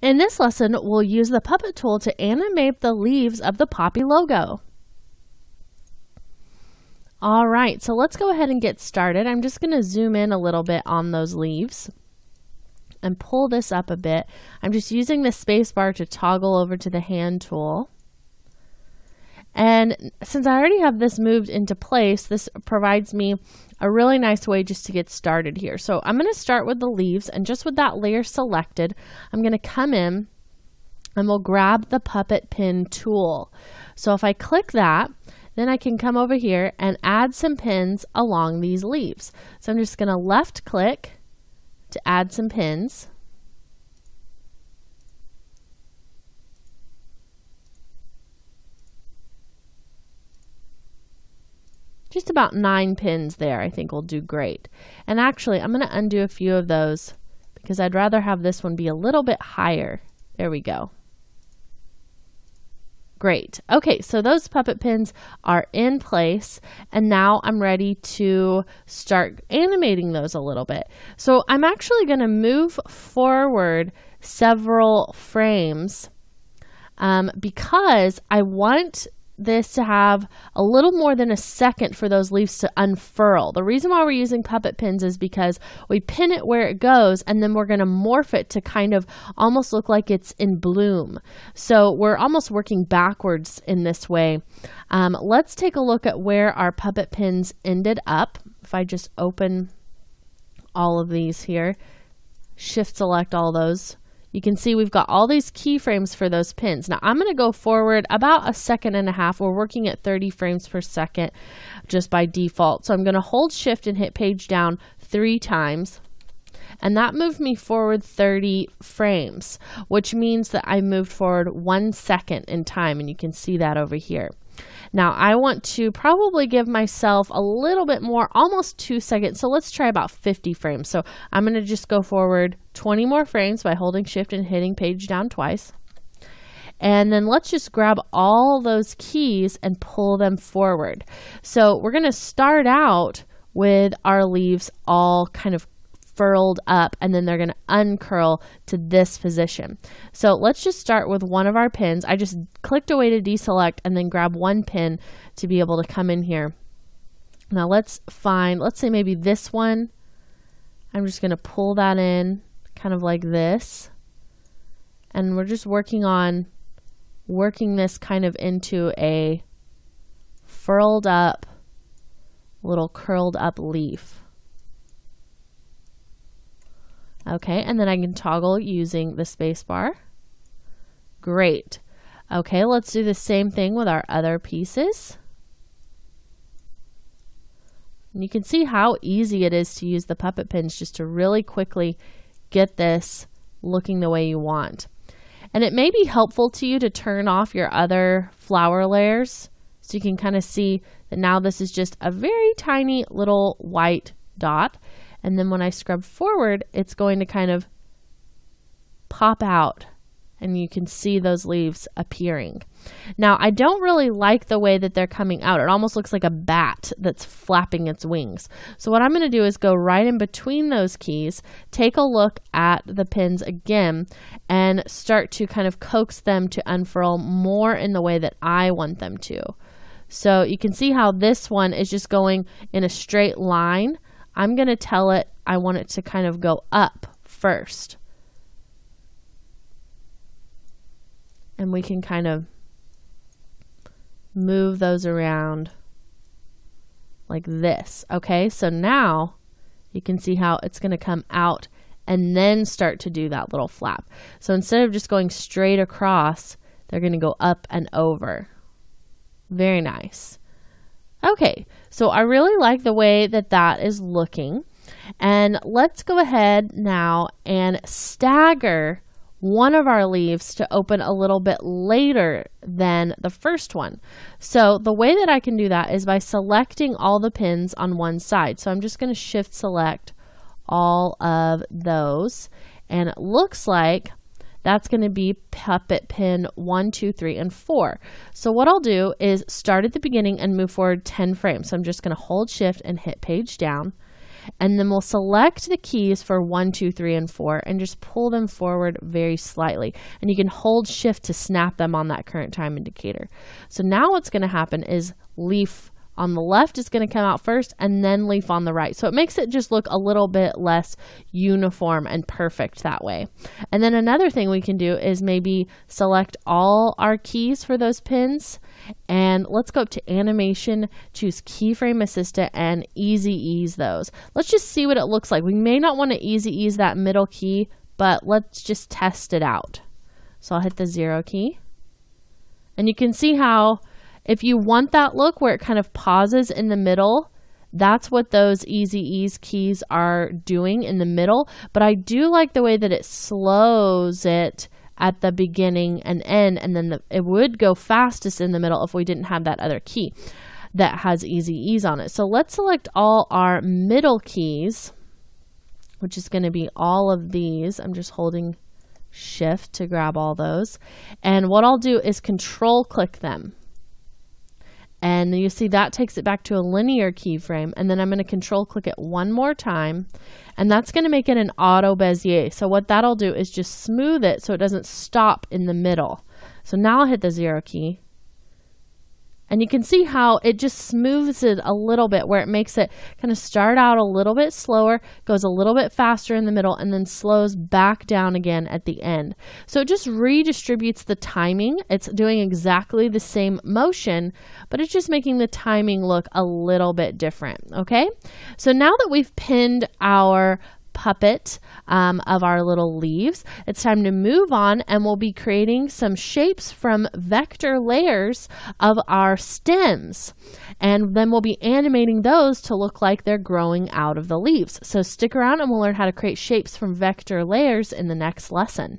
In this lesson, we'll use the puppet tool to animate the leaves of the Poppy logo. All right, so let's go ahead and get started. I'm just going to zoom in a little bit on those leaves and pull this up a bit. I'm just using the spacebar to toggle over to the hand tool. And since I already have this moved into place, this provides me a really nice way just to get started here. So I'm going to start with the leaves and just with that layer selected, I'm going to come in and we'll grab the puppet pin tool. So if I click that, then I can come over here and add some pins along these leaves. So I'm just going to left click to add some pins. Just about nine pins there I think will do great. And actually I'm going to undo a few of those because I'd rather have this one be a little bit higher. There we go. Great. Okay, so those puppet pins are in place and now I'm ready to start animating those a little bit. So I'm actually going to move forward several frames um, because I want this to have a little more than a second for those leaves to unfurl. The reason why we're using puppet pins is because we pin it where it goes and then we're going to morph it to kind of almost look like it's in bloom. So we're almost working backwards in this way. Um, let's take a look at where our puppet pins ended up. If I just open all of these here, shift select all those you can see we've got all these keyframes for those pins. Now I'm going to go forward about a second and a half. We're working at 30 frames per second just by default. So I'm going to hold shift and hit page down three times. And that moved me forward 30 frames, which means that I moved forward one second in time. And you can see that over here. Now I want to probably give myself a little bit more, almost two seconds. So let's try about 50 frames. So I'm going to just go forward 20 more frames by holding shift and hitting page down twice. And then let's just grab all those keys and pull them forward. So we're going to start out with our leaves all kind of furled up and then they're going to uncurl to this position. So let's just start with one of our pins. I just clicked away to deselect and then grab one pin to be able to come in here. Now let's find, let's say maybe this one. I'm just going to pull that in kind of like this. And we're just working on working this kind of into a furled up, little curled up leaf. Okay, and then I can toggle using the spacebar. Great. Okay, let's do the same thing with our other pieces. And you can see how easy it is to use the puppet pins just to really quickly get this looking the way you want. And it may be helpful to you to turn off your other flower layers so you can kind of see that now this is just a very tiny little white dot. And then when I scrub forward, it's going to kind of pop out and you can see those leaves appearing. Now, I don't really like the way that they're coming out. It almost looks like a bat that's flapping its wings. So what I'm going to do is go right in between those keys, take a look at the pins again, and start to kind of coax them to unfurl more in the way that I want them to. So you can see how this one is just going in a straight line I'm going to tell it I want it to kind of go up first. And we can kind of move those around like this. Okay, so now you can see how it's going to come out and then start to do that little flap. So instead of just going straight across, they're going to go up and over. Very nice. Okay, so I really like the way that that is looking. And let's go ahead now and stagger one of our leaves to open a little bit later than the first one. So the way that I can do that is by selecting all the pins on one side. So I'm just going to shift select all of those. And it looks like that's going to be puppet pin one, two, three, and 4. So what I'll do is start at the beginning and move forward 10 frames. So I'm just going to hold shift and hit page down. And then we'll select the keys for one, two, three, and four and just pull them forward very slightly. And you can hold shift to snap them on that current time indicator. So now what's going to happen is leaf on the left is going to come out first and then leaf on the right. So it makes it just look a little bit less uniform and perfect that way. And then another thing we can do is maybe select all our keys for those pins and let's go up to animation, choose keyframe assistant and easy ease those. Let's just see what it looks like. We may not want to easy ease that middle key, but let's just test it out. So I'll hit the zero key. And you can see how if you want that look where it kind of pauses in the middle, that's what those easy ease keys are doing in the middle. But I do like the way that it slows it at the beginning and end, and then the, it would go fastest in the middle if we didn't have that other key that has easy ease on it. So let's select all our middle keys, which is going to be all of these. I'm just holding shift to grab all those. And what I'll do is control click them. And you see that takes it back to a linear keyframe. And then I'm going to control click it one more time. And that's going to make it an auto Bezier. So what that'll do is just smooth it so it doesn't stop in the middle. So now I'll hit the zero key. And you can see how it just smooths it a little bit where it makes it kind of start out a little bit slower, goes a little bit faster in the middle, and then slows back down again at the end. So it just redistributes the timing. It's doing exactly the same motion, but it's just making the timing look a little bit different. Okay. So now that we've pinned our puppet um, of our little leaves. It's time to move on and we'll be creating some shapes from vector layers of our stems. And then we'll be animating those to look like they're growing out of the leaves. So stick around and we'll learn how to create shapes from vector layers in the next lesson.